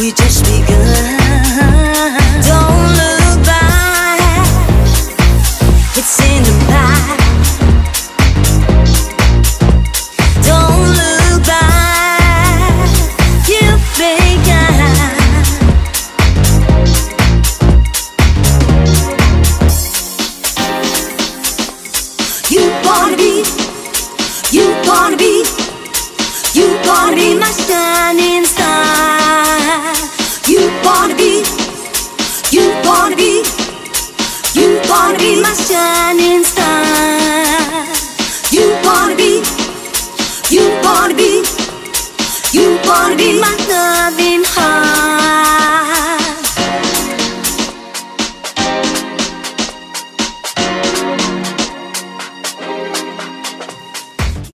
We just begun. Don't look back. It's in the past. Don't look back. You began. You wanna be, you wanna be, you wanna be my shining be my shining star.